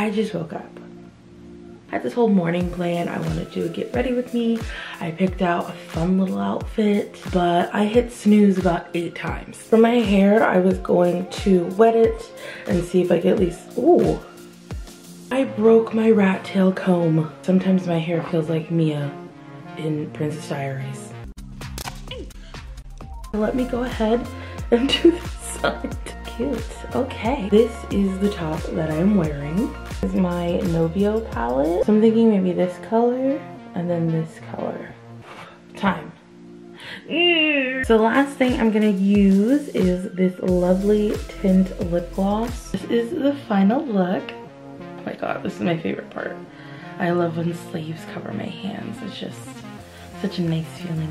I just woke up. I had this whole morning plan. I wanted to get ready with me. I picked out a fun little outfit, but I hit snooze about eight times. For my hair, I was going to wet it and see if I could at least, ooh. I broke my rat tail comb. Sometimes my hair feels like Mia in Princess Diaries. Let me go ahead and do this side. Cute, okay. This is the top that I'm wearing. Is my Novio palette. So I'm thinking maybe this color and then this color. Time. Mm. So the last thing I'm gonna use is this lovely tint lip gloss. This is the final look. Oh my god, this is my favorite part. I love when sleeves cover my hands. It's just such a nice feeling.